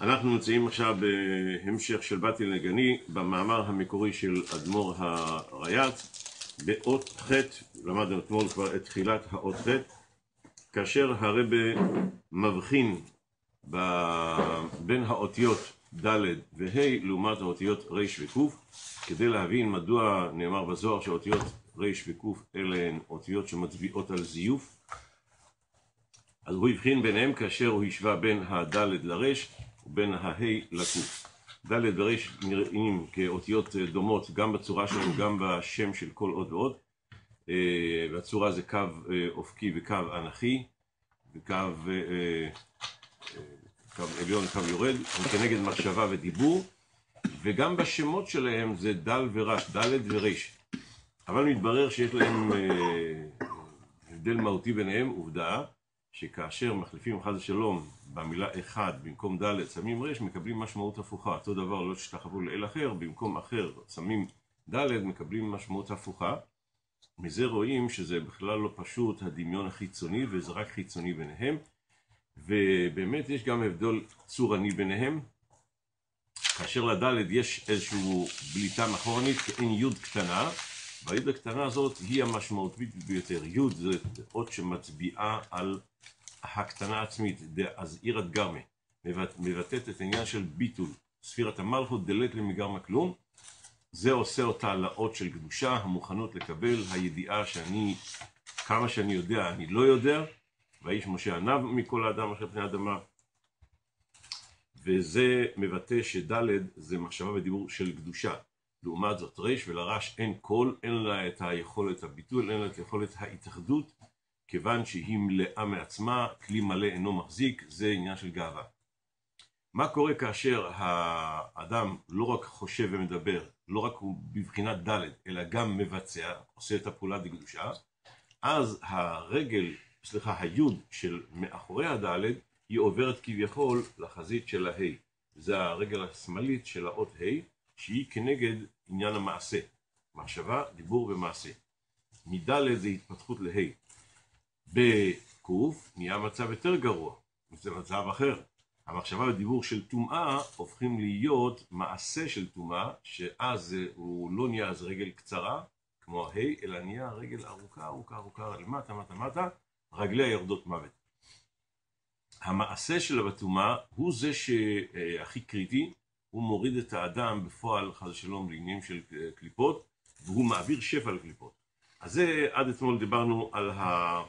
אנחנו נמצאים עכשיו בהמשך של באתי לנגני, במאמר המקורי של אדמו"ר הרייץ, באות ח', למדנו אתמול כבר את תחילת האות ח', כאשר הרבה מבחין ב... בין האותיות ד' וה' לעומת האותיות ר' וק', כדי להבין מדוע נאמר בזוהר שהאותיות ר' וק' אלה הן אותיות שמצביעות על זיוף. אז הוא הבחין ביניהם כאשר הוא השווה בין הד' לר' ובין הה לק'. ד' ור' נראים כאותיות דומות גם בצורה שלהם, גם בשם של כל אות ועוד. והצורה זה קו אופקי וקו אנכי, וקו קו עליון, קו יורד, הם כנגד מחשבה ודיבור, וגם בשמות שלהם זה דל ורש, ד' ור'. אבל מתברר שיש להם הבדל מהותי ביניהם, עובדה שכאשר מחליפים חס ושלום במילה אחד במקום ד' שמים ר' מקבלים משמעות הפוכה. אותו דבר לא תשתחוו לאל אחר, במקום אחר שמים ד' מקבלים משמעות הפוכה. מזה רואים שזה בכלל לא פשוט הדמיון החיצוני וזה רק חיצוני ביניהם. ובאמת יש גם הבדל צורני ביניהם. כאשר לד' יש איזושהי בליטה מאחורנית, כאין י' קטנה, והי' הקטנה הזאת היא המשמעותית ביותר. י' זה אות שמצביעה על הקטנה עצמית, אז עירת גרמה, מבטאת את העניין של ביטול, ספירת המלכות דלת למגרמה כלום, זה עושה אותה לאות של קדושה, המוכנות לקבל, הידיעה שאני, כמה שאני יודע, אני לא יודע, והאיש משה ענב מכל האדם אחרי פני האדמה, וזה מבטא שד' זה מחשבה ודיבור של קדושה. לעומת זאת ר' ולרש אין קול, אין לה את היכולת הביטול, אין לה את יכולת ההתאחדות, כיוון שהיא מלאה מעצמה, כלי מלא אינו מחזיק, זה עניין של גאווה. מה קורה כאשר האדם לא רק חושב ומדבר, לא רק הוא בבחינת ד' אלא גם מבצע, עושה את הפעולה בקדושה, אז הרגל, סליחה, היוד של מאחורי הד' היא עוברת כביכול לחזית של הה'. זה הרגל השמאלית של האות ה', שהיא כנגד עניין המעשה. מחשבה, דיבור ומעשה. מד' זה התפתחות לה'. בק' נהיה מצב יותר גרוע, זה מצב אחר. המחשבה והדיבור של טומאה הופכים להיות מעשה של טומאה, שאז הוא לא נהיה אז רגל קצרה, כמו ה', אלא נהיה רגל ארוכה, ארוכה, ארוכה, למטה, מטה, מטה, רגליה יורדות מוות. המעשה של הטומאה הוא זה שהכי קריטי, הוא מוריד את האדם בפועל, חס ושלום, לעניינים של קליפות, והוא מעביר שפע לקליפות. אז זה, עד אתמול דיברנו על ה...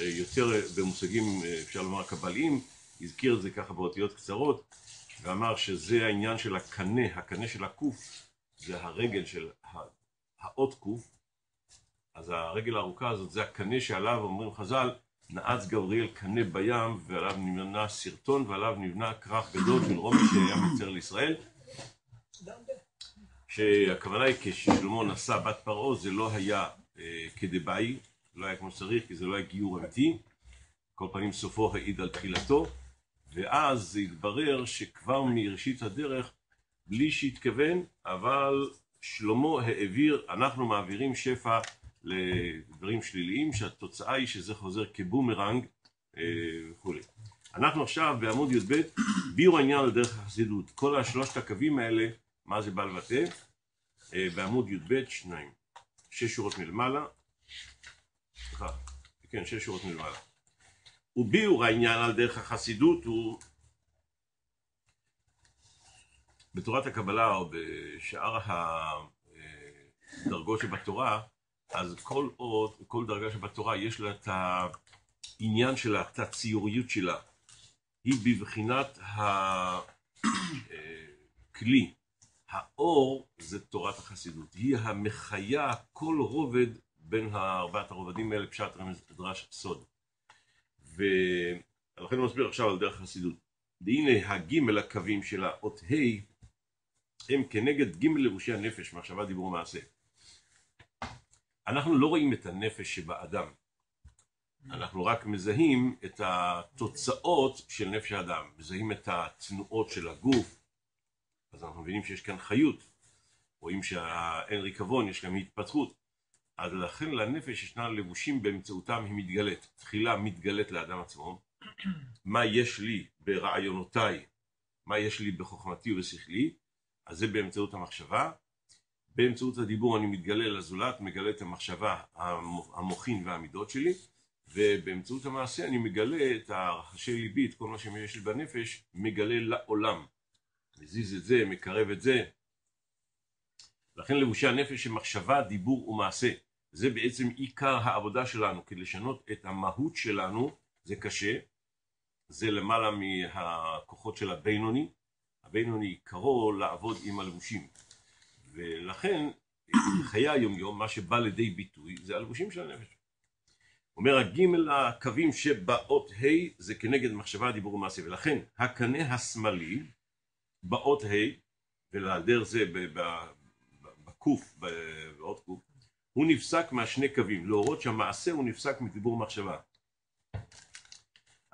יותר במושגים, אפשר לומר, קבליים, הזכיר את זה ככה באותיות קצרות, ואמר שזה העניין של הקנה, הקנה של הקוף, זה הרגל של האות קוף, אז הרגל הארוכה הזאת זה הקנה שעליו אומרים חז"ל, נעץ גבריאל קנה בים ועליו נבנה סרטון ועליו נבנה כרך גדול של רומי שהיה מצר לישראל. שהכוונה היא כששלמה נשא בת פרעה זה לא היה אה, כדבעי, לא היה כמו שצריך כי זה לא היה גיור אמיתי. כל פנים סופו העיד על תחילתו. ואז זה התברר שכבר מראשית הדרך בלי שהתכוון אבל שלמה העביר, אנחנו מעבירים שפע לדברים שליליים, שהתוצאה היא שזה חוזר כבומרנג אה, וכולי. אנחנו עכשיו בעמוד י"ב, ביור העניין על דרך החסידות. כל השלושת הקווים האלה, מה זה בא לבטא? אה, בעמוד י"ב, שניים. שש שורות מלמעלה, סליחה, כן, שש שורות מלמעלה. וביור העניין על דרך החסידות הוא בתורת הקבלה או בשאר הדרגות שבתורה אז כל אות, כל דרגה שבתורה יש לה את העניין שלה, את הציוריות שלה. היא בבחינת הכלי. האור זה תורת החסידות. היא המחיה כל רובד בין ארבעת הרובדים האלה, פשט רמז דרש סוד. ולכן הוא מסביר עכשיו על דרך החסידות. והנה הגימל הקווים של האות ה' הם כנגד גימל לבושי הנפש, מחשבה דיבור מעשה. אנחנו לא רואים את הנפש שבאדם, אנחנו רק מזהים את התוצאות של נפש האדם, מזהים את התנועות של הגוף, אז אנחנו מבינים שיש כאן חיות, רואים שאין ריקבון, יש גם התפתחות, אז לכן לנפש ישנה לבושים באמצעותם היא מתגלית, תחילה מתגלית לאדם עצמו, מה יש לי ברעיונותיי? מה יש לי בחוכמתי ובשכלי, אז זה באמצעות המחשבה. באמצעות הדיבור אני מתגלה לזולת, מגלה את המחשבה, המוחין והמידות שלי, ובאמצעות המעשה אני מגלה את הרחשי ליבי, את כל מה שיש לי בנפש, מגלה לעולם. מזיז את זה, מקרב את זה. לכן לבושי הנפש הם מחשבה, דיבור ומעשה. זה בעצם עיקר העבודה שלנו, כי לשנות את המהות שלנו זה קשה, זה למעלה מהכוחות של הבינוני, הבינוני עיקרו לעבוד עם הלבושים, ולכן חיי היומיום, מה שבא לידי ביטוי זה הלבושים של הנפש. אומר הגימל הקווים שבאות ה' זה כנגד מחשבה, דיבור ומעשה, ולכן הקנה השמאלי באות ה' ולהדר זה בקוף, באות קוף, הוא נפסק מהשני קווים, להורות שהמעשה הוא נפסק מדיבור מחשבה.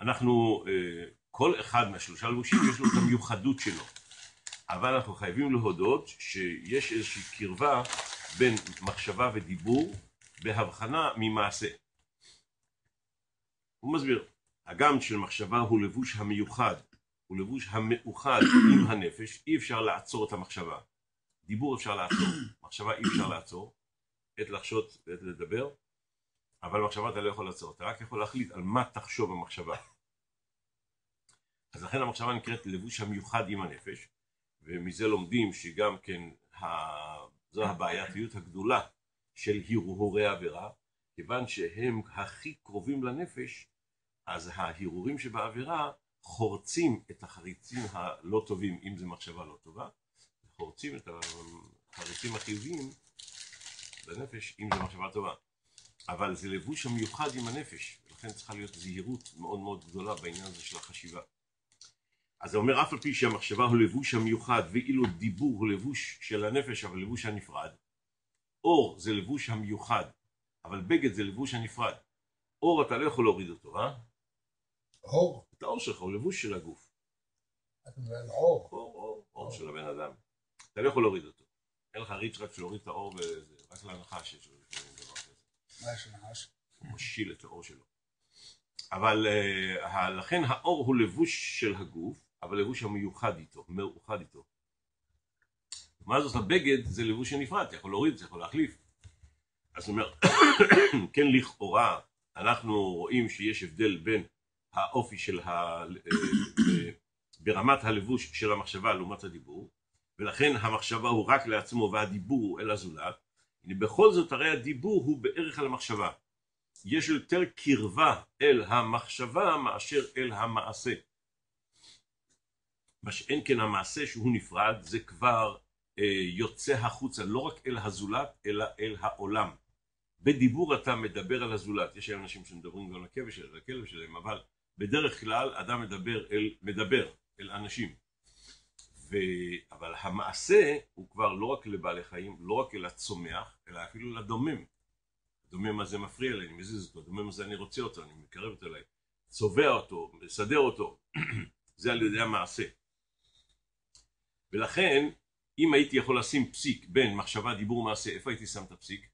אנחנו, אה, כל אחד מהשלושה לבושים יש לו את המיוחדות שלו, אבל אנחנו חייבים להודות שיש איזושהי קרבה בין מחשבה ודיבור בהבחנה ממעשה. הוא מסביר, הגם של מחשבה הוא לבוש המיוחד, הוא לבוש המאוחד עם הנפש, אי אפשר לעצור את המחשבה. דיבור אפשר לעצור, מחשבה אי אפשר לעצור, עת לחשות ועת לדבר, אבל מחשבה אתה לא יכול לעצור, אתה רק יכול להחליט על מה תחשוב המחשבה. אז לכן המחשבה נקראת לבוש המיוחד עם הנפש, ומזה לומדים שגם כן ה... זו הבעייתיות הגדולה של הרהורי עבירה, כיוון שהם הכי קרובים לנפש, אז ההרהורים שבעבירה חורצים את החריצים הלא טובים, אם זו מחשבה לא טובה, חורצים את החריצים החיוביים לנפש, אם זו מחשבה טובה. אבל זה לבוש המיוחד עם הנפש, ולכן צריכה להיות זהירות מאוד מאוד גדולה בעניין הזה של החשיבה. אז זה אומר אף על פי שהמחשבה הוא לבוש המיוחד ואילו דיבור הוא לבוש של הנפש אבל לבוש הנפרד אור זה לבוש המיוחד אבל בגד זה לבוש הנפרד אור אתה לא יכול להוריד אותו, אה? אור? את האור שלך הוא לבוש של הגוף אתה מדבר אור? אור, אור, אור של הבן אדם אתה לא יכול להוריד אותו אין לך ריץ' רק להוריד את האור וזה רק לנחש יש דבר כזה מה יש לנחש? הוא משיל את האור שלו אבל uh, לכן האור הוא לבוש של הגוף אבל לבוש המיוחד איתו, מאוחד איתו. מה זאת הבגד זה לבוש שנפרד, אתה יכול להוריד, אתה יכול להחליף. אז הוא אומר, כן לכאורה אנחנו רואים שיש הבדל בין האופי של ה... ברמת הלבוש של המחשבה לעומת הדיבור, ולכן המחשבה הוא רק לעצמו והדיבור הוא אל הזולת. בכל זאת הרי הדיבור הוא בערך על המחשבה. יש יותר קרבה אל המחשבה מאשר אל המעשה. מה שאין כן המעשה שהוא נפרד זה כבר אה, יוצא החוצה לא רק אל הזולת אלא אל העולם. בדיבור אתה מדבר על הזולת, יש אנשים שמדברים גם לכבש שלהם, לכלב שלהם, אבל בדרך כלל אדם מדבר אל, מדבר אל אנשים. ו... אבל המעשה הוא כבר לא רק לבעלי חיים, לא רק אל הצומח, אלא אפילו לדומם. הדומם הזה מפריע לי, אני מזיז אותו, הדומם הזה אני רוצה אותו, אני מקרב אותו אליי, צובע אותו, מסדר אותו, זה על ידי המעשה. ולכן, אם הייתי יכול לשים פסיק בין מחשבה, דיבור ומעשה, איפה הייתי שם את הפסיק?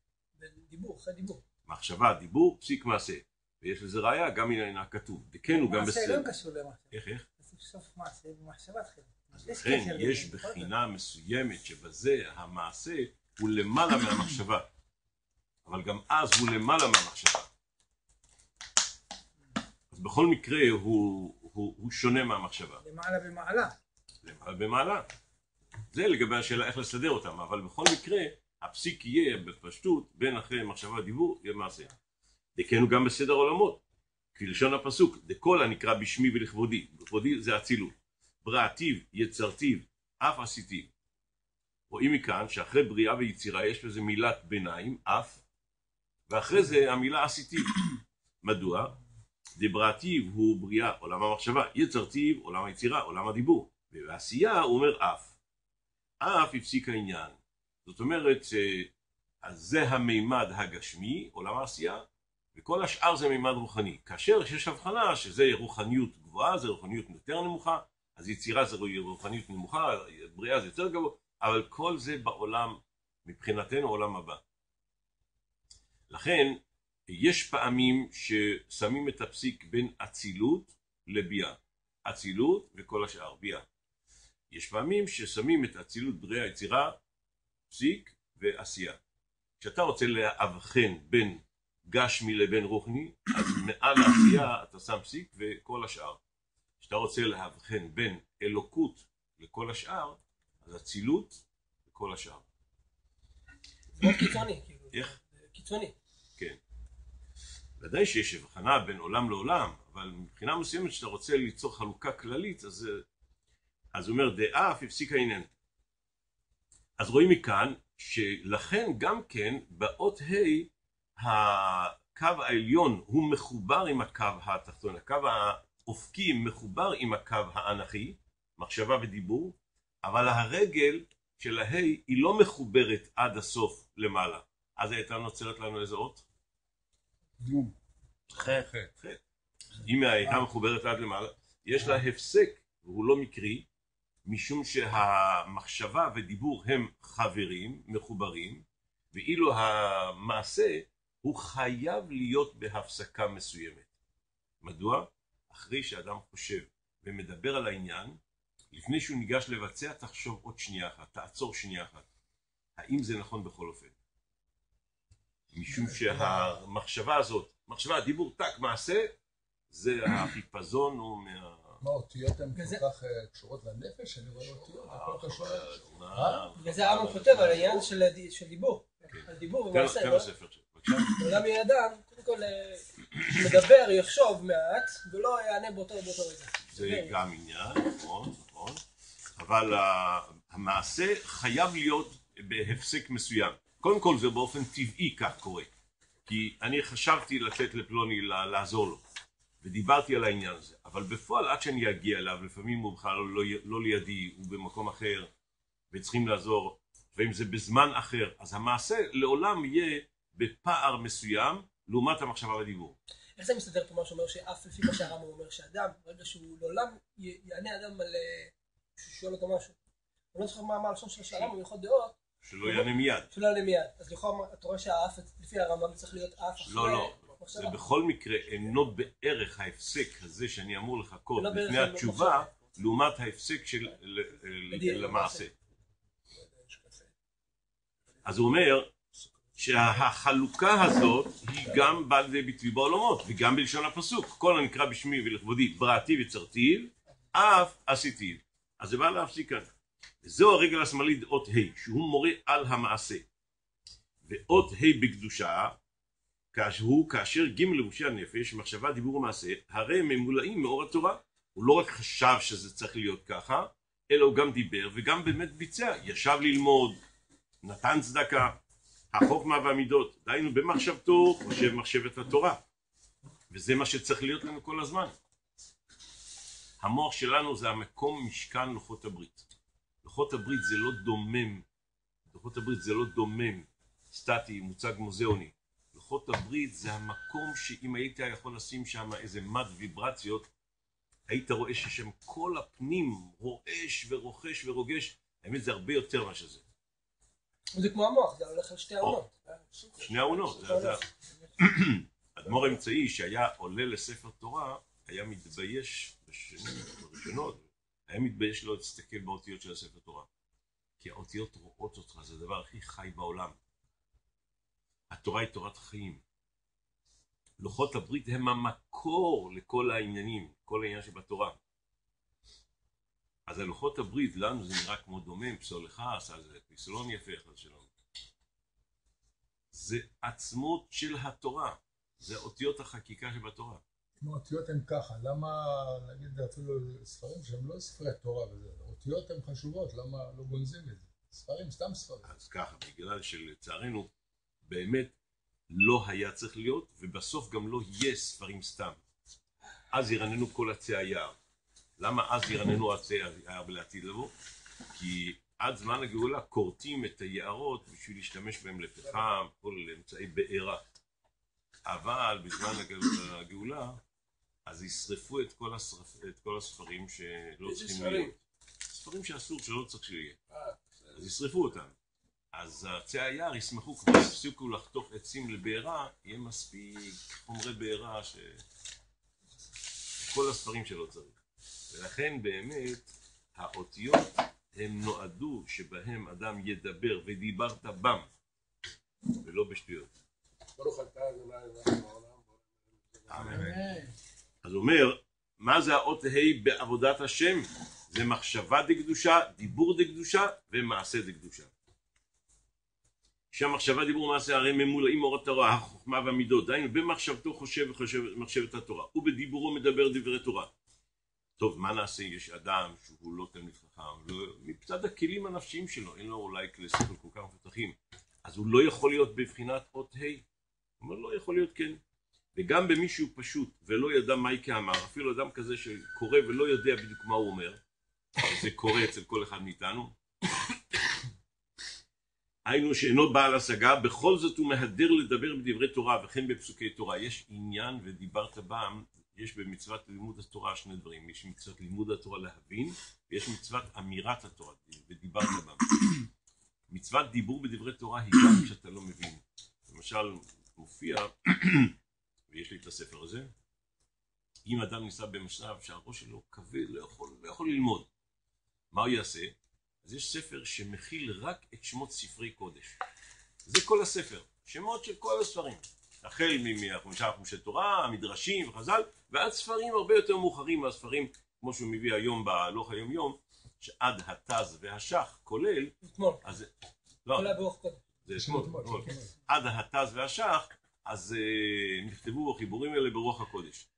דיבור, אחרי דיבור. מחשבה, דיבור, פסיק מעשה. ויש לזה ראיה גם מן הכתוב. וכן הוא גם בסדר. מעשה לא קשור למחשבה. איך, איך? סוף מעשה במחשבה תחילה. לכן יש בחינה מסוימת שבזה המעשה הוא למעלה מהמחשבה. אבל גם אז הוא למעלה מהמחשבה. אז בכל מקרה הוא, הוא, הוא שונה מהמחשבה. למעלה במעלה. למעלה במעלה. זה לגבי השאלה איך לסדר אותם, אבל בכל מקרה הפסיק יהיה בפשטות בין אחרי מחשבה דיבור יהיה מעשה. דכן הוא גם בסדר עולמות, כלשון הפסוק, דכל הנקרא בשמי ולכבודי, לכבודי זה אצילות, בראתיו, יצרתיו, אף עשיתיו. רואים מכאן שאחרי בריאה ויצירה יש בזה מילת ביניים, אף, ואחרי זה המילה עשיתיו. מדוע? דבראתיו הוא בריאה, עולם המחשבה, יצרתיו, עולם היצירה, עולם הדיבור, ובעשייה הוא אומר אף. אף הפסיק העניין. זאת אומרת שזה המימד הגשמי, עולם העשייה, וכל השאר זה מימד רוחני. כאשר יש הבחנה שזה רוחניות גבוהה, זה רוחניות יותר נמוכה, אז יצירה זה רוחניות נמוכה, בריאה זה יותר גבוה, אבל כל זה בעולם, מבחינתנו עולם הבא. לכן, יש פעמים ששמים את הפסיק בין אצילות לביאה. אצילות וכל השאר, ביאה. יש פעמים ששמים את אצילות בריאה היצירה, פסיק ועשייה. כשאתה רוצה לאבחן בין גשמי לבין רוחני, אז מעל העשייה אתה שם פסיק וכל השאר. כשאתה רוצה לאבחן בין אלוקות לכל השאר, אז אצילות וכל השאר. זה מאוד קיצוני, כאילו. איך? קיצוני. כן. ודאי שיש הבחנה בין עולם לעולם, אבל מבחינה מסוימת כשאתה רוצה ליצור חלוקה כללית, אז, אז הוא אומר דעה אף הפסיקה עניין. אז רואים מכאן שלכן גם כן באות ה' הקו העליון הוא מחובר עם הקו התחתון, הקו האופקי מחובר עם הקו האנכי, מחשבה ודיבור, אבל הרגל של הה' היא לא מחוברת עד הסוף למעלה. אז הייתה נוצרת לנו איזה אות? נום. חטא. אם היא הייתה מחוברת עד למעלה, יש לה הפסק, והוא לא מקרי, משום שהמחשבה ודיבור הם חברים, מחוברים, ואילו המעשה הוא חייב להיות בהפסקה מסוימת. מדוע? אחרי שאדם חושב ומדבר על העניין, לפני שהוא ניגש לבצע, תחשוב עוד שנייה אחת, תעצור שנייה אחת. האם זה נכון בכל אופן? משום שהמחשבה הזאת, מחשבה, דיבור, טק, מעשה, זה החיפזון הוא מה... מה, אותיות הן כל וזה- כך אה, קשורות לנפש? אני רואה אותיות, הכל קשור לנפש. מה- בגלל זה הרמב"ם כותב על העניין של דיבור. על דיבור תן ומעשה. תן לא? לספר שלו, בבקשה. לעולם יהיה אדם, קודם כל, אה, מדבר, יחשוב מעט, ולא יענה באותו רגע. זה גם עניין, נכון, נכון, אבל המעשה חייב להיות בהפסק מסוים. קודם כל זה באופן טבעי כך קורה, כי אני חשבתי לתת לפלוני לעזור לו, ודיברתי על העניין הזה, אבל בפועל עד שאני אגיע אליו, לפעמים הוא בכלל לא, לא לידי, הוא במקום אחר, וצריכים לעזור, ואם זה בזמן אחר, אז המעשה לעולם יהיה בפער מסוים לעומת המחשבה והדיבור. איך זה מסתדר פה מה שאומר שאף לפי מה שהרמב"ם אומר שאדם, ברגע שהוא לעולם יענה אדם על... אה, שואל אותו משהו. אני לא זוכר מה מה הלשון של הרמב"ם, יכול דעות, שלא יענה מיד. שלא יענה מיד. אז לכאורה אתה רואה שהאף, לפי הרמב"ם צריך להיות אף אחרי... לא, לא. זה בכל מקרה אינו בערך ההפסק הזה שאני אמור לחכות לא לפני התשובה. לעומת ההפסק של בדיוק, למעשה. קפה. אז הוא אומר שהחלוקה הזאת היא גם באה לידי ביטוי בעולמות, וגם בלשון הפסוק, כל הנקרא בשמי ולכבודי בראתי וצרתיו, אף עשיתיו. אז זה בא להפסיק כאן. זהו הרגל השמאלית אות ה', שהוא מורה על המעשה. ואות ה' בקדושה, הוא כאשר ג' לבושי הנפש, מחשבה, דיבור ומעשה, הרי הם ממולאים מאור התורה. הוא לא רק חשב שזה צריך להיות ככה, אלא הוא גם דיבר וגם באמת ביצע, ישב ללמוד, נתן צדקה, החוכמה והמידות, דהיינו במחשבתו חושב מחשבת התורה, וזה מה שצריך להיות לנו כל הזמן. המוח שלנו זה המקום משכן לוחות הברית. לוחות הברית זה לא דומם, לוחות הברית זה לא דומם, סטטי, מוצג מוזיאוני. לוחות הברית זה המקום שאם היית יכול לשים שם איזה מד ויברציות, היית רואה ששם כל הפנים רועש ורוחש ורוגש, האמת זה הרבה יותר מה שזה. זה כמו המוח, זה הולך על שתי העונות. שני העונות, זה- האדמו"ר האמצעי שהיה עולה לספר תורה, היה מתבייש בשנים הראשונות, היה מתבייש לא להסתכל באותיות של הספר תורה. כי האותיות רואות אותך, זה הדבר הכי חי בעולם. התורה היא תורת חיים. לוחות הברית הם המקור לכל העניינים, כל העניין שבתורה. אז הלוחות הברית, לנו זה נראה כמו דומם, פסול לך, עשה זה פסלון יפה, חס שלום. זה עצמות של התורה, זה אותיות החקיקה שבתורה. אם האותיות הן ככה, למה, נגיד אפילו ספרים שהם לא ספרי תורה וזה, אותיות הן חשובות, למה לא גונזים את זה? ספרים, סתם ספרים. אז ככה, בגלל שלצערנו באמת לא היה צריך להיות, ובסוף גם לא יהיה ספרים סתם. אז ירננו כל עצי היער. למה אז ירננו עצי היער לעתיד לבוא? כי עד זמן הגאולה כורתים את היערות בשביל להשתמש בהם לפחם, כל אמצעי בעירה. אבל בזמן הגאולה, אז ישרפו את כל, השרפ, את כל הספרים שלא צריכים ספרים? להיות. ספרים שאסור, שלא צריך שיהיה. אז ישרפו אותם. אז עצי היער ישמחו כבר יפסיקו לחתוך עצים לבעירה, יהיה מספיק חומרי בעירה ש... כל הספרים שלא צריך. ולכן באמת האותיות הם נועדו שבהם אדם ידבר ודיברת בם ולא בשטויות. ברוך אתה אדוני אלוהינו בעולם. אמן. אז אומר, מה זה האות ה' בעבודת השם? זה מחשבה דקדושה, דיבור דקדושה ומעשה דקדושה. שהמחשבה, דיבור, מעשה, הרי ממולאים אור התורה, החוכמה והמידות. דהיינו, במחשבתו חושב וחושב מחשבת התורה, ובדיבורו מדבר דברי תורה. טוב, מה נעשה? יש אדם שהוא לא תלמיד חכם, לא, מצד הכלים הנפשיים שלו, אין לו אולי כלי שכל כל כך מפותחים, אז הוא לא יכול להיות בבחינת אות ה'. הוא אומר, לא יכול להיות כן. וגם במי שהוא פשוט ולא ידע מהי כאמר, אפילו אדם כזה שקורא ולא יודע בדיוק מה הוא אומר, זה קורה אצל כל אחד מאיתנו, היינו שאינו בעל השגה, בכל זאת הוא מהדר לדבר בדברי תורה וכן בפסוקי תורה. יש עניין ודיברת בם, יש במצוות לימוד התורה שני דברים, יש מצוות לימוד התורה להבין, ויש מצוות אמירת התורה, ודיברת בם. מצוות דיבור בדברי תורה היא גם כשאתה לא מבין. למשל, מופיע, ויש לי את הספר הזה, אם אדם ניסה במצב שהראש שלו כבד, לא יכול, לא יכול ללמוד, מה הוא יעשה? אז יש ספר שמכיל רק את שמות ספרי קודש. זה כל הספר, שמות של כל הספרים. החל מהחמישה חומשי תורה, המדרשים וחז"ל, ועד ספרים הרבה יותר מאוחרים מהספרים, כמו שהוא מביא היום בהלוך היום יום, שעד התז והשח כולל, אתמול. אז לא. זה אתמול, אתמול. עד התז והשח, אז אה, נכתבו החיבורים האלה ברוח הקודש.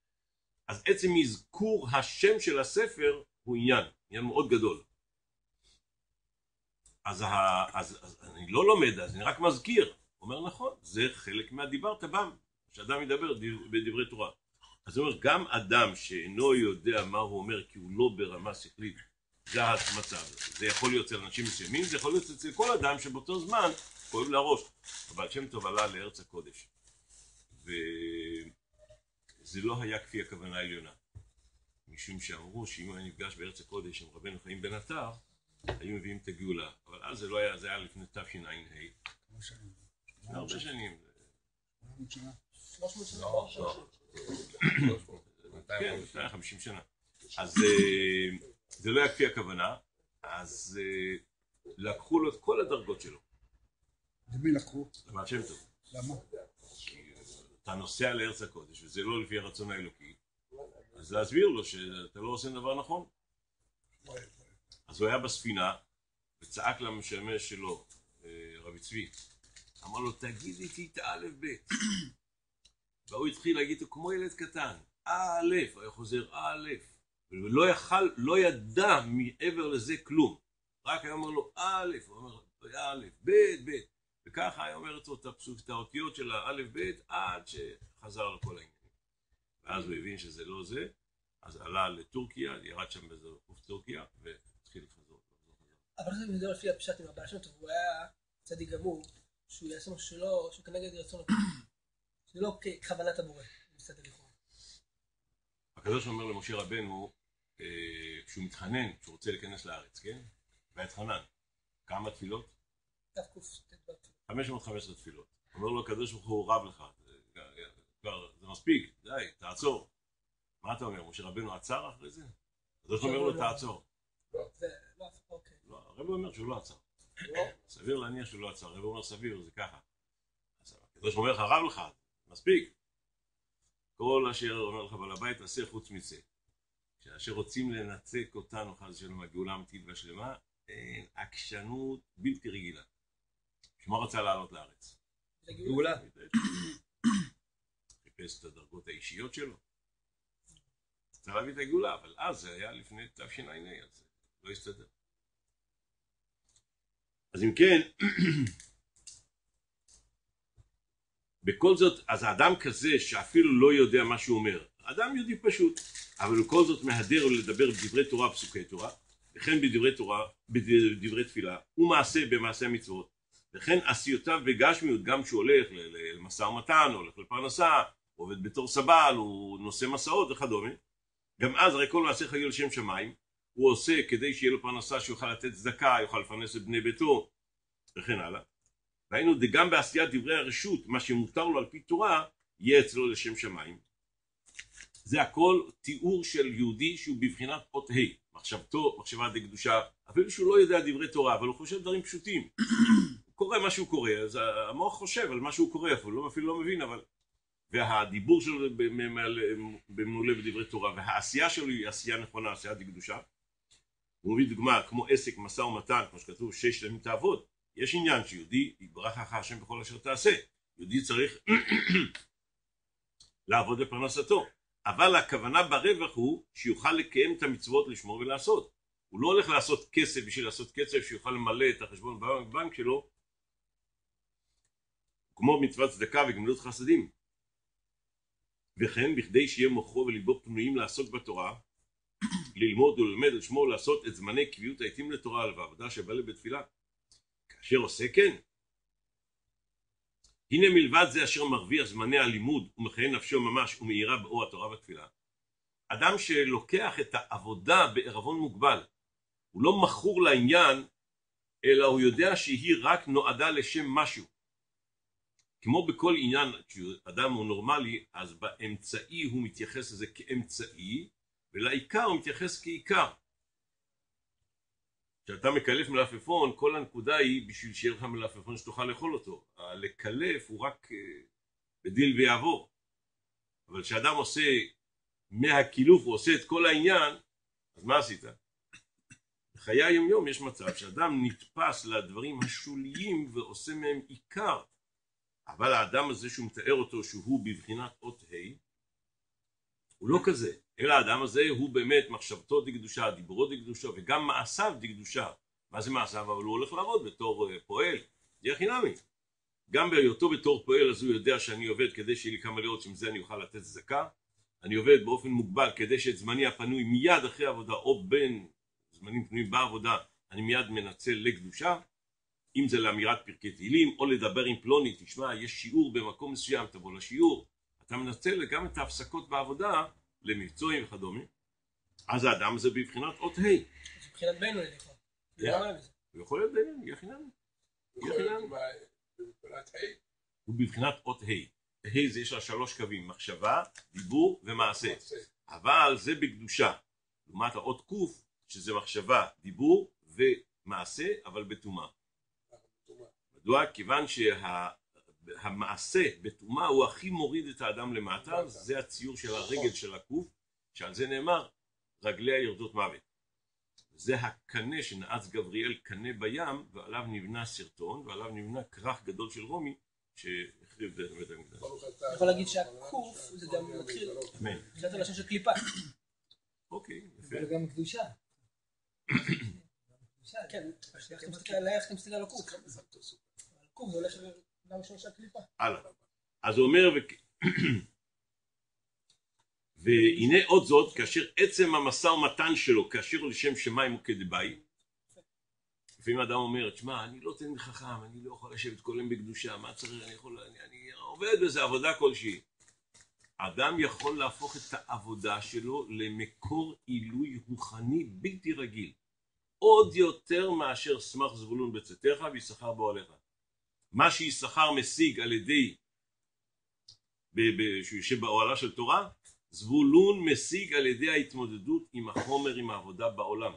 אז עצם אזכור השם של הספר הוא עניין, עניין מאוד גדול. אז, ה, אז, אז אני לא לומד, אז אני רק מזכיר. אומר נכון, זה חלק מהדיברת בם, שאדם ידבר דב- בדברי תורה. אז הוא אומר, גם אדם שאינו יודע מה הוא אומר כי הוא לא ברמה שכלית, זה המצב. זה יכול להיות אצל אנשים מסוימים, זה יכול להיות אצל כל אדם שבאותו זמן כואב לראש. אבל שם טוב עלה לארץ הקודש. וזה לא היה כפי הכוונה העליונה. משום שאמרו שאם הוא היה נפגש בארץ הקודש עם רבנו חיים בן עטר, היו מביאים את הגאולה. אבל אז זה לא היה, זה היה לפני תשע"ה. הרבה שנים. 300 שנה. לא, לא. כן, לפני 50 שנה. אז אה, זה לא היה כפי הכוונה, אז אה, לקחו לו את כל הדרגות שלו. למי לקחו? לבעל שם טוב. למה? כי אתה נוסע לארץ הקודש, וזה לא לפי הרצון האלוקי, אז להסביר לו שאתה לא עושה דבר נכון. אז הוא היה בספינה, וצעק למשמש שלו, אה, רבי צבי, אמר לו, תגיד איתי את האלף בית. והוא התחיל להגיד לו כמו ילד קטן, א', הוא היה חוזר א', ולא יכל, לא ידע מעבר לזה כלום. רק היה אומר לו א', הוא אומר, א', ב', ב', וככה היה אומר את האותיות של האלף ב', עד שחזר לכל העניינים. ואז הוא הבין שזה לא זה, אז עלה לטורקיה, ירד שם באיזה חוף טורקיה, והתחיל לחזור. אבל זה מדבר לפי הפשט עם הבעל שם טוב, הוא היה צדיק גמור, שהוא יעשה משהו שלא, שכנגד רצון הקדוש. זה לא ככוונת הבורא, בסדר לכאורה. הקדוש אומר למשה רבנו, אה, כשהוא מתחנן, כשהוא רוצה להיכנס לארץ, כן? והתחנן. כמה תפילות? תקט"ו. 515 תפילות. אומר לו הקדוש ברוך הוא רב לך, זה מספיק, די, תעצור. מה אתה אומר, משה רבנו עצר אחרי זה? הקדוש אומר לו תעצור. הרב אומר שהוא לא עצר. סביר להניח שהוא לא עצר, הרב אומר סביר, זה ככה. אז הקדוש אומר לך רב לך, מספיק. כל אשר אומר לך בעל הבית עשה חוץ מצא. כאשר רוצים לנצק אותנו חס ושלום מהגאולה האמיתית והשלמה, אין עקשנות בלתי רגילה. שמה רצה לעלות לארץ? זה גאולה. חיפש את הדרגות האישיות שלו. רצה להביא את הגאולה, אבל אז זה היה לפני תשע"ה, אז לא הסתדר. אז אם כן, בכל זאת, אז האדם כזה שאפילו לא יודע מה שהוא אומר, אדם יהודי פשוט, אבל בכל זאת מהדר לדבר בדברי תורה ופסוקי תורה, וכן בדברי תורה, בדברי תפילה, ומעשה במעשה המצוות, וכן עשיותיו בגשמיות, גם כשהוא הולך למשא ומתן, הולך לפרנסה, הוא עובד בתור סבל, הוא נושא מסעות וכדומה, גם אז הרי כל מעשה חיי לשם שמיים, הוא עושה כדי שיהיה לו פרנסה שיוכל לתת צדקה, יוכל לפרנס את בני ביתו, וכן הלאה. והיינו גם בעשיית דברי הרשות, מה שמותר לו על פי תורה, יהיה אצלו לשם שמיים. זה הכל תיאור של יהודי שהוא בבחינת אות ה', מחשבתו, מחשבה די קדושה, אפילו שהוא לא יודע דברי תורה, אבל הוא חושב דברים פשוטים. הוא קורא מה שהוא קורא, אז המוח חושב על מה שהוא קורא, אפילו לא, אפילו לא מבין, אבל... והדיבור שלו ממולא בדברי תורה, והעשייה שלו היא עשייה נכונה, עשייה די קדושה. הוא מביא דוגמה, כמו עסק, משא ומתן, כמו שכתוב, שש ימים תעבוד. יש עניין שיהודי יברך לך השם בכל אשר תעשה. יהודי צריך לעבוד לפרנסתו. אבל הכוונה ברווח הוא שיוכל לקיים את המצוות לשמור ולעשות. הוא לא הולך לעשות כסף בשביל לעשות כסף שיוכל למלא את החשבון בבנק שלו כמו מצוות צדקה וגמילות חסדים. וכן בכדי שיהיה מוחו וליבו פנויים לעסוק בתורה, ללמוד וללמד ולשמור ולעשות את זמני קביעות העתים לתורה ועבודה שבא לי בתפילה. כאשר עושה כן, הנה מלבד זה אשר מרוויח זמני הלימוד ומכהן נפשו ממש ומאירה באור התורה והתפילה. אדם שלוקח את העבודה בערבון מוגבל, הוא לא מכור לעניין, אלא הוא יודע שהיא רק נועדה לשם משהו. כמו בכל עניין, כשאדם הוא נורמלי, אז באמצעי הוא מתייחס לזה כאמצעי, ולעיקר הוא מתייחס כעיקר. כשאתה מקלף מלפפון, כל הנקודה היא בשביל שיהיה לך מלפפון שתוכל לאכול אותו. הלקלף הוא רק אה, בדיל ויעבור. אבל כשאדם עושה מהקילוף, הוא עושה את כל העניין, אז מה עשית? בחיי היומיום יש מצב שאדם נתפס לדברים השוליים ועושה מהם עיקר. אבל האדם הזה שהוא מתאר אותו שהוא בבחינת אות ה' הוא לא כזה, אלא האדם הזה הוא באמת מחשבתו דקדושה, דיבורו דקדושה וגם מעשיו דקדושה. מה זה מעשיו? אבל הוא הולך לעבוד בתור uh, פועל, דרך חינמי. גם בהיותו בתור פועל אז הוא יודע שאני עובד כדי שיהיה לי כמה לראות שעם זה אני אוכל לתת צדקה. אני עובד באופן מוגבל כדי שאת זמני הפנוי מיד אחרי עבודה או בין זמנים פנויים בעבודה אני מיד מנצל לקדושה. אם זה לאמירת פרקי תהילים או לדבר עם פלוני, תשמע יש שיעור במקום מסוים, תבוא לשיעור. אתה מנצל גם את ההפסקות בעבודה למבצועים וכדומה, אז האדם הזה בבחינת אות ה'. זה מבחינת בינוני לכאורה. הוא יכול להיות בינוני, יהיה חינמי. הוא בבחינת אות ה'. ה' זה יש לה שלוש קווים, מחשבה, דיבור ומעשה. אבל זה בקדושה. לעומת האות ק' שזה מחשבה, דיבור ומעשה, אבל בטומאה. מדוע? כיוון שהמעשה בטומאה הוא הכי מוריד את האדם למטה, זה הציור של הרגל של הקוף, שעל זה נאמר רגליה יורדות מוות. זה הקנה שנעץ גבריאל קנה בים, ועליו נבנה סרטון, ועליו נבנה כרך גדול של רומי, שהחריב את בית המקדש. אני יכול להגיד שהקוף זה גם מתחיל, אמן. זה הלשון של קליפה. אוקיי, יפה. זה גם קדושה. כן, איך אתה מסתכל על איך אתה מסתכל על הקוף. הקוף זה הולך הלאה. אז הוא אומר, והנה עוד זאת, כאשר עצם המשא ומתן שלו, כאשר הוא לשם שמיים הוא כדבעי, לפעמים אדם אומר, תשמע, אני לא תלמיד חכם, אני לא יכול לשבת כל יום בקדושה, מה צריך, אני יכול, אני, אני עובד בזה עבודה כלשהי. אדם יכול להפוך את העבודה שלו למקור עילוי רוחני בלתי רגיל. עוד יותר מאשר סמך זבולון בצאתך ויששכר באוהליך. מה שיששכר משיג על ידי, שהוא יושב באוהלה של תורה, זבולון משיג על ידי ההתמודדות עם החומר, עם העבודה בעולם.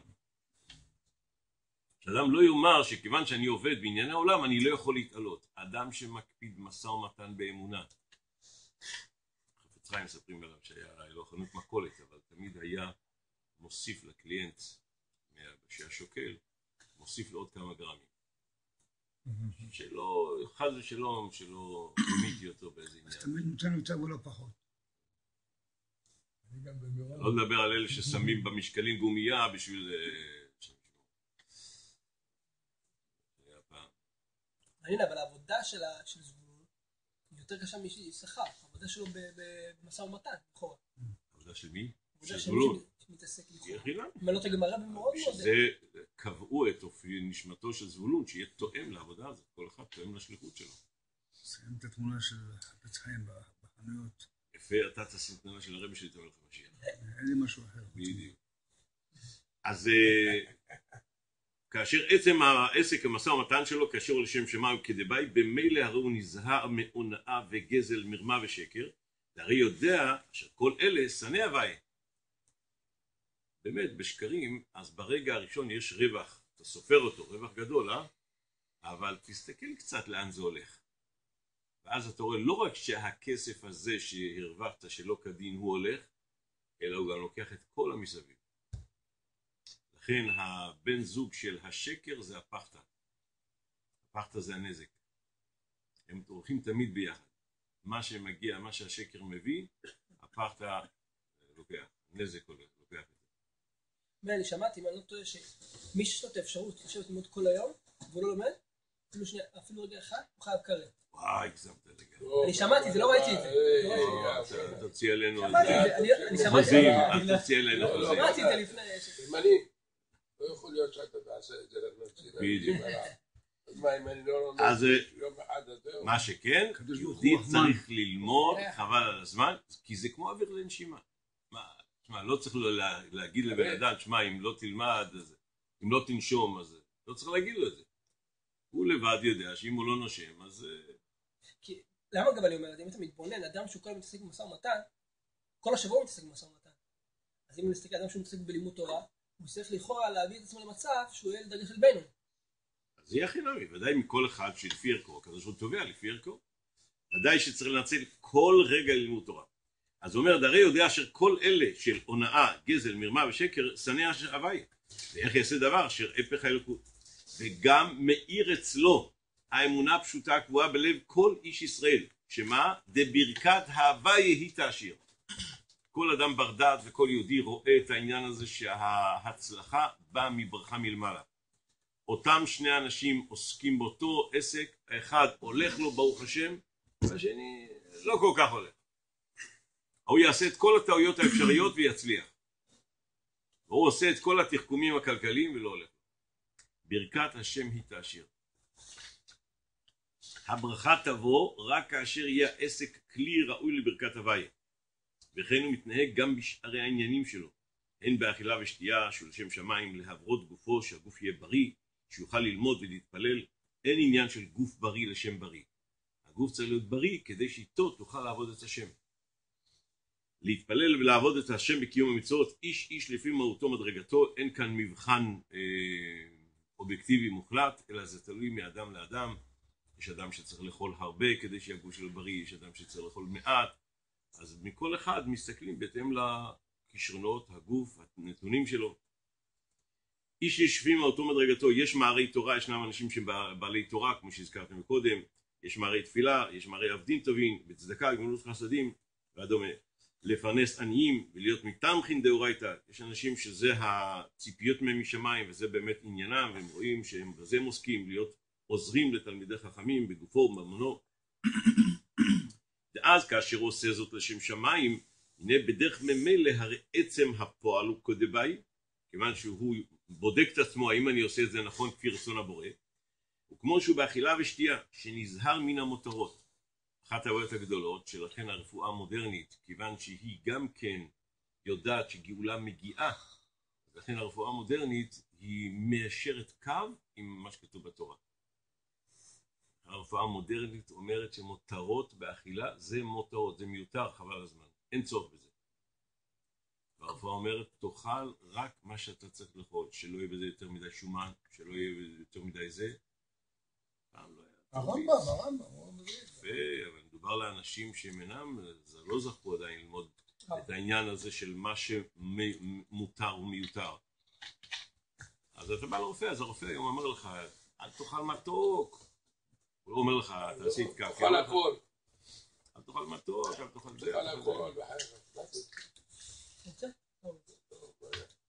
שאדם לא יאמר שכיוון שאני עובד בענייני העולם אני לא יכול להתעלות. אדם שמקפיד משא ומתן באמונה. חפץ מספרים עליו שהיה לו חנות מכולת, אבל תמיד היה מוסיף לקליינט שהיה שוקל, מוסיף לו עוד כמה גרמים. שלא, חס ושלום, שלא רימיתי אותו באיזה עניין. תמיד נותן יותר ולא פחות. אני גם במירון. לא לדבר על אלה ששמים במשקלים גומייה בשביל... אה, פעם. מעניין, אבל העבודה של ה- של זבולון היא יותר קשה משכר. העבודה שלו ב- ב- במשא ומתן, לכאורה. עבודה של מי? של זבולון. חינם. אם לא תגמר רבי מאוד. שזה קבעו את אופי נשמתו של זבולון, שיהיה תואם לעבודה הזאת, כל אחד תואם לשליחות שלו. שים את התמונה של חפץ חיים בחנויות. יפה, אתה תשים תמונה של הרבי שלי, תאמר לך משיח. אין לי משהו אחר. בדיוק. אז אה, כאשר עצם העסק, המשא ומתן שלו, כאשר הוא לשם שמיים כדבעי, במילא הרי הוא נזהר מהונאה וגזל, מרמה ושקר, והרי יודע אשר כל אלה שנא הווי. באמת, בשקרים, אז ברגע הראשון יש רווח, אתה סופר אותו, רווח גדול, אה? אבל תסתכל קצת לאן זה הולך. ואז אתה רואה לא רק שהכסף הזה שהרווחת שלא כדין הוא הולך, אלא הוא גם לוקח את כל המסביב. לכן הבן זוג של השקר זה הפחתא. הפחתא זה הנזק. הם הולכים תמיד ביחד. מה שמגיע, מה שהשקר מביא, הפחתא לוקח, נזק הולך. ואני שמעתי, אם אני לא טועה, שמי שיש לו את האפשרות לשבת ללמוד כל היום, והוא לא לומד, אפילו שנייה, אפילו רגע אחד, הוא חייב קרב. וואי, הגזמת לגמרי. אני שמעתי, זה לא ראיתי את זה. אה, אה, אתה תוציא עלינו שמעתי את זה, אני- אני שמעתי את חוזים, זה. אל תוציא עלינו לא, לא, חוזים. שמעתי את זה לפני... תימני, לא יכול להיות שאתה תעשה את זה. בדיוק. אז מה אם אני לא אה, שכן, יהודי. צריך ללמוד, חבל על הזמן, כי זה כמו אוויר לנשימה. מה, תשמע, לא צריך לה- להגיד לבן אדם, תשמע, אם לא תלמד, אז- אם לא תנשום, אז לא צריך להגיד לו את זה. הוא לבד יודע שאם הוא לא נושם, אז אה, כי, למה גם אני אומר את זה? אם אתה מתבונן, אדם שהוא כל הזמן מתעסק במשא ומתן, כל השבוע הוא מתעסק במשא ומתן. אז אם נסתכל על אדם שהוא מתעסק בלימוד תורה, הוא צריך לכאורה להביא את עצמו למצב שהוא יהיה לדרגה של בינוני. אז זה יהיה חינמי, ודאי מכל אחד שלפי ערכו, הקדוש ברוך הוא תובע לפי ערכו. ודאי שצריך לנצל כל רגע ללימוד תורה. אז הוא אומר, דרי יודע אשר כל אלה של הונאה, גזל, מרמה ושקר, שנא אשר הווי. ואיך יעשה דבר אשר הפך האלוקות. וגם מאיר אצלו האמונה הפשוטה הקבועה בלב כל איש ישראל, שמה? דברכת ההווי היא תעשיר. כל אדם בר דעת וכל יהודי רואה את העניין הזה שההצלחה באה מברכה מלמעלה. אותם שני אנשים עוסקים באותו עסק, האחד הולך לו ברוך השם, והשני לא כל כך הולך. הוא יעשה את כל הטעויות האפשריות ויצליח. והוא עושה את כל התחכומים הכלכליים ולא הולך. ברכת השם היא תעשיר. הברכה תבוא רק כאשר יהיה העסק כלי ראוי לברכת הוויה. וכן הוא מתנהג גם בשארי העניינים שלו, הן באכילה ושתייה, שהוא לשם שמיים, להברות גופו, שהגוף יהיה בריא, שיוכל ללמוד ולהתפלל, אין עניין של גוף בריא לשם בריא. הגוף צריך להיות בריא כדי שאיתו תוכל לעבוד את השם. להתפלל ולעבוד את השם בקיום המצוות, איש איש לפי מהותו מדרגתו, אין כאן מבחן אה, אובייקטיבי מוחלט, אלא זה תלוי מאדם לאדם. יש אדם שצריך לאכול הרבה כדי שהגוף שלו בריא, יש אדם שצריך לאכול מעט, אז מכל אחד מסתכלים בהתאם לכישרונות, הגוף, הנתונים שלו. איש ישבים מאותו מדרגתו, יש מערי תורה, ישנם אנשים שהם בעלי תורה, כמו שהזכרתם קודם, יש מערי תפילה, יש מערי עבדים טובים, בצדקה, גמילות חסדים וכדומה. לפרנס עניים ולהיות מתמכין דאורייתא, יש אנשים שזה הציפיות מהם משמיים וזה באמת עניינם והם רואים שהם בזה הם עוסקים, להיות עוזרים לתלמידי חכמים בגופו ובממונו. ואז כאשר הוא עושה זאת לשם שמיים, הנה בדרך ממילא הרי עצם הפועל הוא קודבאי, כיוון שהוא בודק את עצמו האם אני עושה את זה נכון כפי רצון הבורא, וכמו שהוא באכילה ושתייה, שנזהר מן המותרות. אחת הבעיות הגדולות שלכן הרפואה המודרנית, כיוון שהיא גם כן יודעת שגאולה מגיעה, לכן הרפואה המודרנית היא מיישרת קו עם מה שכתוב בתורה. הרפואה המודרנית אומרת שמותרות באכילה זה מותרות, זה מיותר, חבל הזמן, אין צורך בזה. והרפואה אומרת תאכל רק מה שאתה צריך לאכול, שלא יהיה בזה יותר מדי שומן, שלא יהיה בזה יותר מדי זה. פעם לא היה. הרמב"ם, הרמב"ם, את זה. יפה, אבל מדובר לאנשים שהם אינם, זה לא זכו עדיין ללמוד את העניין הזה של מה שמותר ומיותר. אז אתה בא לרופא, אז הרופא היום אומר לך, אל תאכל מתוק. הוא לא אומר לך, תעשי את כך. תאכל הכל, אל תאכל מתוק, אל תאכל זה. תאכל הכל.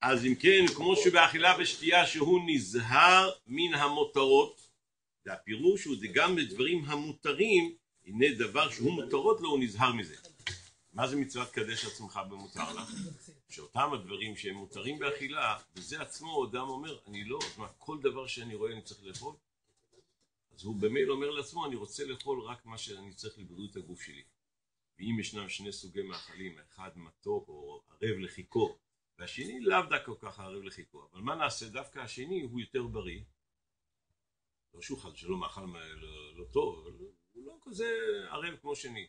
אז אם כן, כמו שבאכילה ושתייה שהוא נזהר מן המותרות, והפירוש הוא זה גם בדברים המותרים, הנה דבר שהוא מותרות לו, הוא נזהר מזה. מה זה מצוות קדש עצמך במותר לך? שאותם הדברים שהם מותרים באכילה, וזה עצמו אדם אומר, אני לא, מה, כל דבר שאני רואה אני צריך לאכול? אז הוא במילא אומר לעצמו, אני רוצה לאכול רק מה שאני צריך לבריאות הגוף שלי. ואם ישנם שני סוגי מאכלים, האחד מתוק או ערב לחיכו, והשני לאו דווקא כל כך ערב לחיכו, אבל מה נעשה? דווקא השני הוא יותר בריא. לא שהוא חד שלא מאכל לא, לא טוב, אבל הוא לא כזה ערב כמו שני.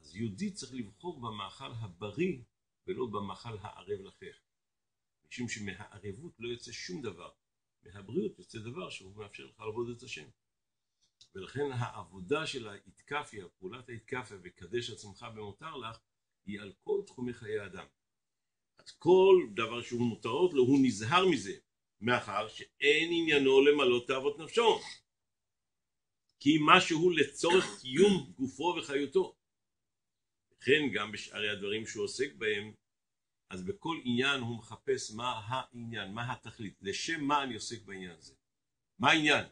אז יהודי צריך לבחור במאכל הבריא ולא במאכל הערב לחיך. משום שמהערבות לא יוצא שום דבר. מהבריאות יוצא דבר שהוא מאפשר לך לעבוד את השם. ולכן העבודה של האתקפיה, פעולת האתקפיה וקדש עצמך במותר לך, היא על כל תחומי חיי האדם. אז כל דבר שהוא מותרות לו, הוא נזהר מזה, מאחר שאין עניינו למלא תאוות נפשו. כי משהו לצורך קיום גופו וחיותו. וכן גם בשארי הדברים שהוא עוסק בהם, אז בכל עניין הוא מחפש מה העניין, מה התכלית, לשם מה אני עוסק בעניין הזה. מה העניין?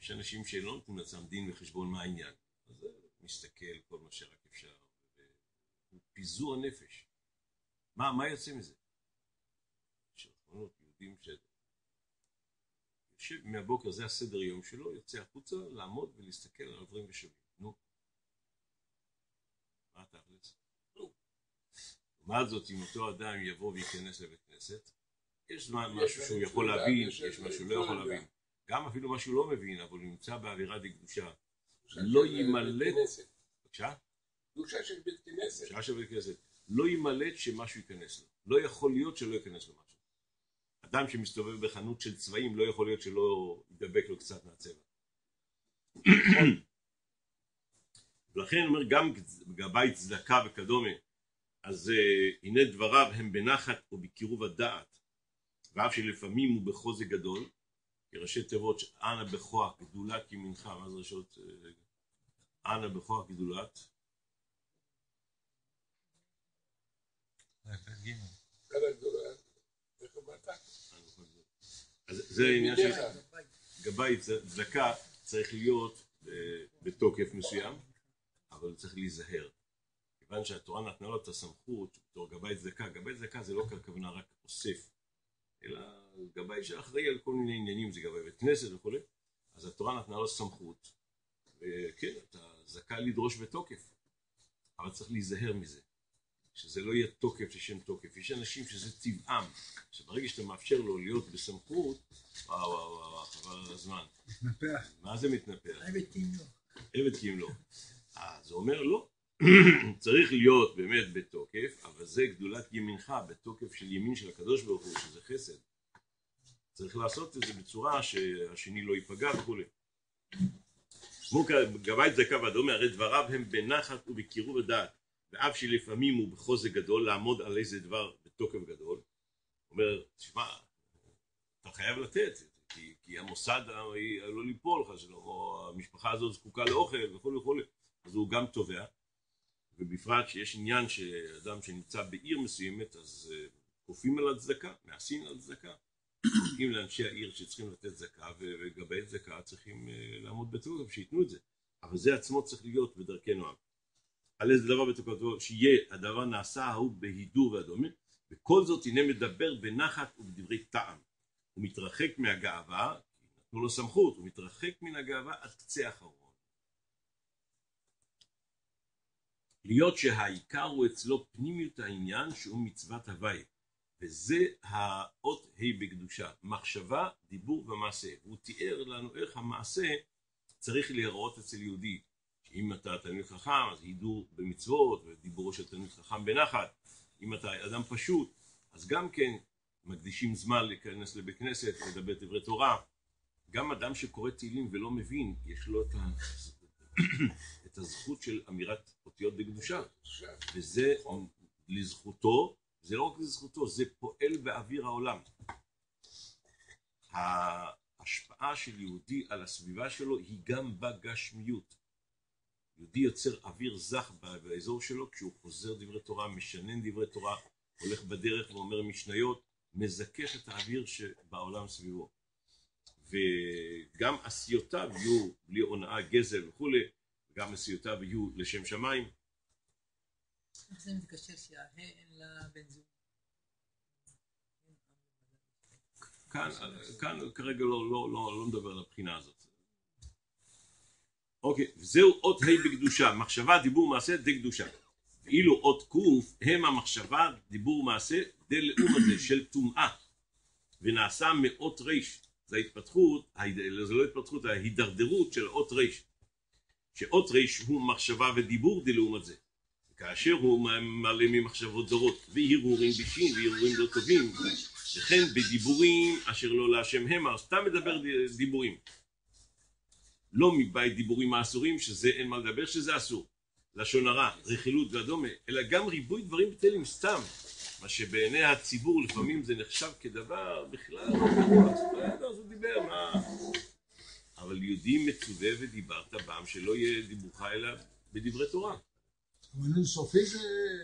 יש אנשים שלא נותנים לעצמם דין וחשבון מה העניין. אז מסתכל כל מה שרק אפשר. פיזור הנפש. מה, מה יוצא מזה? יש יהודים ש... יושב מהבוקר, זה הסדר יום שלו, יוצא החוצה לעמוד ולהסתכל על הדברים ושווים. נו. מה התכלס? נו. לעומת זאת, אם אותו אדם יבוא וייכנס לבית כנסת, יש זמן משהו שהוא יכול להבין, יש משהו שהוא לא יכול להבין. גם אפילו מה שהוא לא מבין, אבל הוא נמצא באווירה דקדושה. לא יימלט... בבקשה? קדושה של בית כנסת. שעה של בית כנסת. לא יימלט שמשהו ייכנס לו. לא יכול להיות שלא ייכנס לו משהו. אדם שמסתובב בחנות של צבעים, לא יכול להיות שלא ידבק לו קצת מהצבע. ולכן אומר גם גבאי צדקה וכדומה, אז uh, הנה דבריו הם בנחת ובקירוב הדעת, ואף שלפעמים הוא בחוזק גדול, כראשי תיבות אנא בכוח גדולת ימינך, מה זה ראשות אנא בכוח גדולת? כמה גדולה. איך אמרת? זה העניין של גבאי צדקה צריך להיות אה, בתוקף מסוים, אבל צריך להיזהר. כיוון שהתורה נתנה לו את הסמכות בתור גבאי צדקה, גבאי צדקה זה לא ככוונה רק אוסף, אלא גבאי שאחראי על כל מיני עניינים, זה גבאי בית כנסת וכולי, אז התורה נתנה לו סמכות, וכן, אתה זכאי לדרוש בתוקף, אבל צריך להיזהר מזה, שזה לא יהיה תוקף לשם תוקף. יש אנשים שזה טבעם, שברגע שאתה מאפשר לו להיות בסמכות, וואו וואו וואו, חבל על הזמן. מתנפח. מה זה מתנפח? עבד קימו. עבד כי אם לא. אז הוא אומר לא, צריך להיות באמת בתוקף, אבל זה גדולת ימינך, בתוקף של ימין של הקדוש ברוך הוא, שזה חסד. צריך לעשות את זה בצורה שהשני לא ייפגע וכולי. כמו גבאי צדקה ואדומי, הרי דבריו הם בנחת ובקירוב הדעת, ואף שלפעמים הוא בחוזק גדול, לעמוד על איזה דבר בתוקף גדול. אומר, תשמע, אתה חייב לתת, כי, כי המוסד עלול ליפול או המשפחה הזאת זקוקה לאוכל וכולי וכולי, אז הוא גם תובע, ובפרט שיש עניין שאדם שנמצא בעיר מסוימת, אז uh, כופים על הצדקה, מעשים על צדקה. אם לאנשי העיר שצריכים לתת צדקה ולגבי צדקה צריכים uh, לעמוד בתוקף, שייתנו את זה. אבל זה עצמו צריך להיות בדרכנו עם. על איזה דבר בתוקפו, שיהיה הדבר נעשה ההוא בהידור והדומה, וכל זאת הנה מדבר בנחת ובדברי טעם. הוא מתרחק מהגאווה, נתנו לו סמכות, הוא מתרחק מן הגאווה עד קצה האחרון. להיות שהעיקר הוא אצלו פנימיות העניין שהוא מצוות הוואי, וזה האות ה' בקדושה, מחשבה, דיבור ומעשה. הוא תיאר לנו איך המעשה צריך להיראות אצל יהודי. שאם אתה תלמיד חכם, אז הידור במצוות, ודיבורו של תלמיד חכם בנחת. אם אתה אדם פשוט, אז גם כן מקדישים זמן להיכנס לבית כנסת, לדבר דברי תורה. גם אדם שקורא תהילים ולא מבין, יש לו את. את הזכות של אמירת אותיות בקדושה. וזה לזכותו, זה לא רק לזכותו, זה פועל באוויר העולם. ההשפעה של יהודי על הסביבה שלו היא גם בגשמיות. יהודי יוצר אוויר זך באזור שלו כשהוא חוזר דברי תורה, משנן דברי תורה, הולך בדרך ואומר משניות, מזכך את האוויר שבעולם סביבו. וגם עשיותיו יהיו בלי הונאה, גזל וכולי, וגם עשיותיו יהיו לשם שמיים. איך זה מתקשר שהה אין לה בן זוג? כאן, כאן כרגע לא, לא, לא, לא מדבר על הבחינה הזאת. אוקיי, זהו אות ה' בקדושה, מחשבה, דיבור, מעשה, די קדושה. ואילו אות ק' הם המחשבה, דיבור, מעשה, די לאום הזה של טומאה. ונעשה מאות ריש. זה ההתפתחות, זה לא התפתחות, זה ההידרדרות של אות ריש. שאות ריש הוא מחשבה ודיבור די לעומת זה. כאשר הוא מלא ממחשבות זרות, והרהורים בישין והרהורים לא טובים, וכן בדיבורים אשר לא להשם המה, סתם מדבר דיבורים. לא מבית דיבורים האסורים, שזה אין מה לדבר, שזה אסור. לשון הרע, רכילות והדומה, אלא גם ריבוי דברים בטלים סתם, מה שבעיני הציבור לפעמים זה נחשב כדבר בכלל לא אז בסדר, אז הוא דיבר, מה... אבל יהודי מצווה ודיברת בעם שלא יהיה דיבורך אלא בדברי תורה. אבל נון סופי זה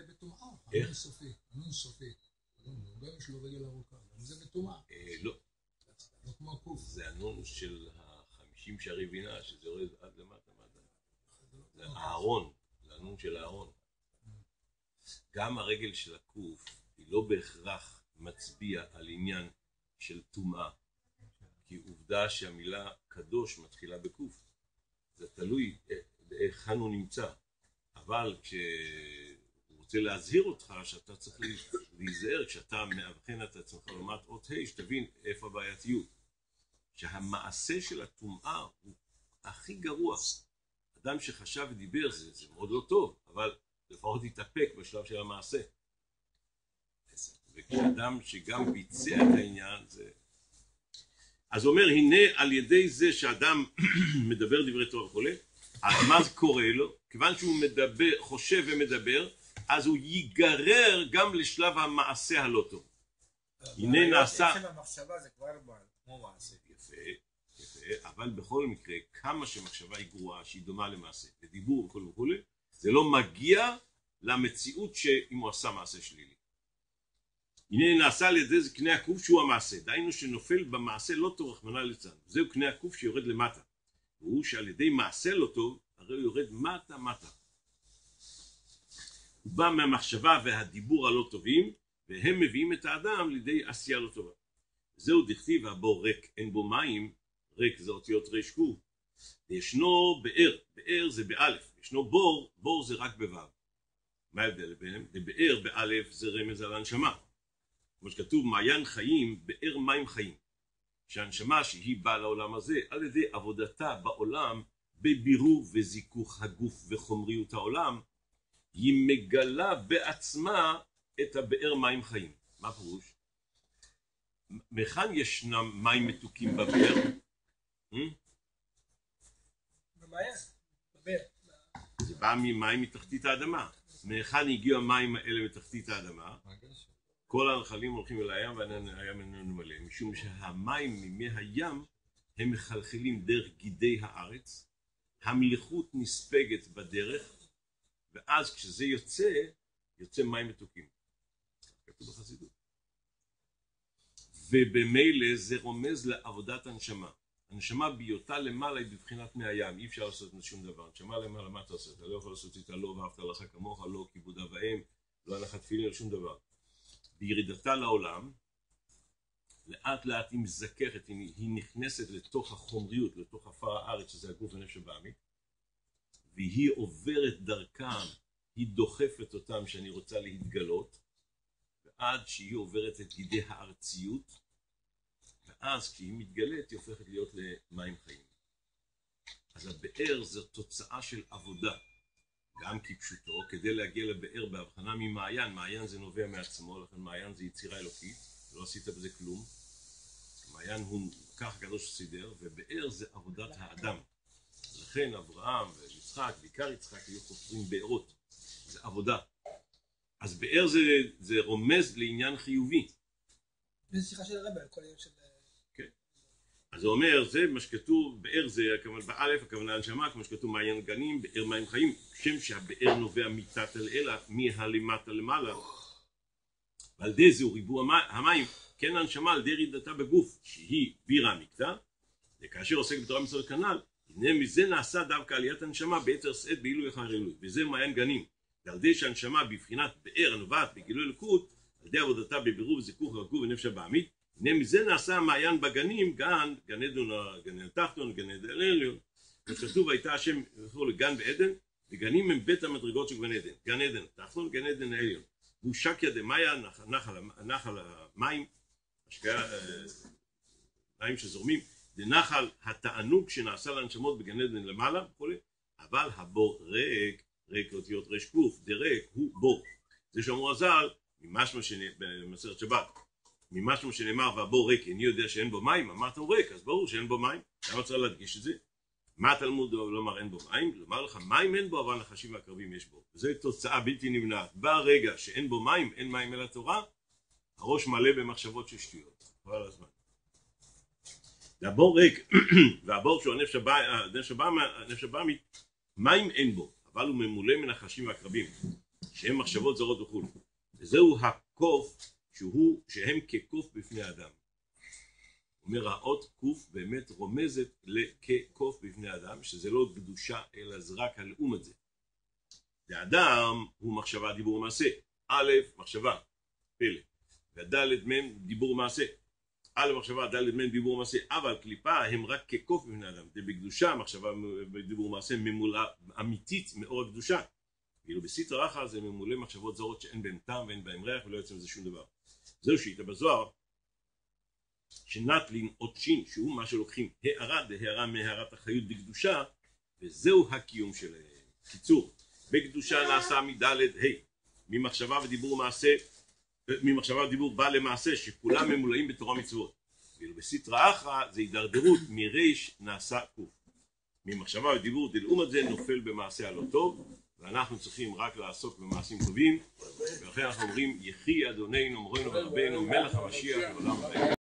בטומאה. איך? נון סופי. נון סופי. גם יש לו רגל ארוכה. גם זה בטומאה. אה, לא, לא. זה הנון של החמישים שערי בינה, שזה יורד עד למטה, מטה. זה אהרון, זה הנון של אהרון. גם הרגל של הקוף היא לא בהכרח מצביע על עניין של טומאה, כי עובדה שהמילה קדוש מתחילה בקוף. זה תלוי אה, היכן הוא נמצא. אבל כשהוא רוצה להזהיר אותך שאתה צריך לה- להיזהר כשאתה מאבחן את עצמך לעומת אות ה' שתבין איפה הבעייתיות. שהמעשה של הטומאה הוא הכי גרוע. אדם שחשב ודיבר זה, זה מאוד לא טוב, אבל לפחות התאפק בשלב של המעשה. וכשאדם שגם ביצע את העניין זה... אז אומר הנה על ידי זה שאדם מדבר דברי תורה וכולי אז מה זה קורה לו? כיוון שהוא מדבר, חושב ומדבר אז הוא ייגרר גם לשלב המעשה הלא טוב הנה נעשה עצם המחשבה זה כבר כמו מעשה. יפה, יפה, אבל בכל מקרה, כמה שמחשבה היא גרועה, שהיא דומה למעשה, בדיבור וכו' וכו', זה לא מגיע למציאות שאם הוא עשה מעשה שלילי. הנה נעשה על ידי זה קנה הקוף שהוא המעשה, דהיינו שנופל במעשה לא טוב רחמנא ליצלן, זהו קנה הקוף שיורד למטה, והוא שעל ידי מעשה לא טוב, הרי הוא יורד מטה מטה. הוא בא מהמחשבה והדיבור הלא טובים, והם מביאים את האדם לידי עשייה לא טובה. זהו דכתיב הבור ריק, אין בו מים, ריק זה אותיות ריש. וישנו באר, באר זה באלף, ישנו בור, בור זה רק בוו. מה ההבדל ביניהם? בבאר באלף זה רמז על הנשמה. כמו שכתוב מעיין חיים, באר מים חיים. שהנשמה שהיא באה לעולם הזה על ידי עבודתה בעולם בבירור וזיכוך הגוף וחומריות העולם, היא מגלה בעצמה את הבאר מים חיים. מה פירוש? מהיכן ישנם מים מתוקים בבאר? במעיין, בבאר. זה בא ממים מתחתית האדמה. מהיכן הגיעו המים האלה מתחתית האדמה? כל הנחלים הולכים אל הים והים איננו מלא, משום שהמים ממי הים הם מחלחלים דרך גידי הארץ, המליחות נספגת בדרך, ואז כשזה יוצא, יוצא מים מתוקים. כתוב בחסידות. ובמילא זה רומז לעבודת הנשמה. הנשמה בהיותה למעלה היא בבחינת מי הים, אי אפשר לעשות שום דבר. הנשמה למעלה, מה אתה עושה? אתה לא יכול לעשות איתה לא ואהבת לך כמוך, לא כיבוד אב ואם, לא הנחת תפילין, שום דבר. בירידתה לעולם, לאט לאט היא מזככת, היא, היא נכנסת לתוך החומריות, לתוך עפר הארץ, שזה הגוף הנפש הבעמית, והיא עוברת דרכם, היא דוחפת אותם שאני רוצה להתגלות, ועד שהיא עוברת את גידי הארציות, ואז כשהיא מתגלית היא הופכת להיות למים חיים. אז הבאר זו תוצאה של עבודה, גם כפשוטו, כדי להגיע לבאר בהבחנה ממעיין, מעיין זה נובע מעצמו, לכן מעיין זה יצירה אלוקית, לא עשית בזה כלום. מעיין הוא כך הקדוש סידר, ובאר זה עבודת האדם. לכן אברהם ויצחק, בעיקר יצחק, היו חופרים בארות, זה עבודה. אז באר זה, זה רומז לעניין חיובי. וזו שיחה של הרב על כל העניין של... אז הוא אומר, זה מה שכתוב, באר זה, הכוונה באלף, הכוונה הנשמה, כמו שכתוב מעיין גנים, באר מים חיים, שם שהבאר נובע מתת אל אלה, מהלמטה למעלה. ועל ידי זה הוא ריבוע המ- המים, כן הנשמה על ידי ירידתה בגוף, שהיא בירה המקטע, וכאשר עוסק בתורה מצוות כנ"ל, הנה מזה נעשה דווקא עליית הנשמה ביתר שאת בעילוי אחר עילוי, וזה מעיין גנים. ידי שהנשמה בבחינת באר הנובעת בגילוי אלוקות, על ידי עבודתה בבירור וזיכוך הגוף ונפש הבעמית, הנה מזה נעשה המעיין בגנים, גן, גן עדן, גן עדן תחתון, גן עדן עליון. וכתוב הייתה השם וכו' גן ועדן, וגנים הם בית המדרגות של גן עדן. גן עדן תחתון, גן עדן עליון. והוא שקיה דמאיה, נחל, המים, השקיה, אה, מים שזורמים, דנחל התענוג שנעשה לנשמות בגן עדן למעלה אבל הבור ריק, ריק אותיות קוף, דרק הוא בו. זה שאמרו הז"ל, ממשמע במסכת שבת, ממשמע שנאמר והבור ריק, איני יודע שאין בו מים, אמרת הוא ריק, אז ברור שאין בו מים, למה צריך להדגיש את זה? מה התלמוד לומר אין בו מים? לומר לך מים אין בו, אבל נחשים ועקרבים יש בו. וזו תוצאה בלתי נמנעת. ברגע שאין בו מים, אין מים אל התורה, הראש מלא במחשבות של שטויות. חבל הזמן. והבור ריק, והבור שהוא הנפש הבאמית, מים אין בו, אבל הוא ממולא מנחשים ועקרבים, שהם מחשבות זרות וכו'. וזהו הקוף שהוא, שהם כקוף בפני האדם. אומר האות קוף באמת רומזת לכקוף בפני האדם, שזה לא קדושה אלא זה רק הלעומת זה. והאדם הוא מחשבה, דיבור ומעשה. א', מחשבה, פלא. והדלת מ', דיבור ומעשה. א', מחשבה, דלת מ', דיבור ומעשה. אבל קליפה הם רק כקוף בפני האדם. זה בקדושה, מחשבה ודיבור ומעשה ממולא אמיתית מאור הקדושה. כאילו בסטרא אחא זה ממולא מחשבות זרות שאין בהן טעם ואין בהן ריח ולא יוצא מזה שום דבר. זהו שאיתה בזוהר, שנטלין אות שין, שהוא מה שלוקחים הערה דהערה מהערת החיות בקדושה, וזהו הקיום שלהם. קיצור, בקדושה נעשה מדלת ה', ממחשבה ודיבור ומעשה, ממחשבה ודיבור בא למעשה, שכולם ממולאים בתורה מצוות. ואילו בסטרא אחרא זה הידרדרות מריש נעשה ק'. ממחשבה ודיבור דלעומת זה נופל במעשה הלא טוב, ואנחנו צריכים רק לעסוק במעשים טובים, ולכן אנחנו אומרים יחי אדוננו מורנו ורבנו מלך המשיח לעולם ועד.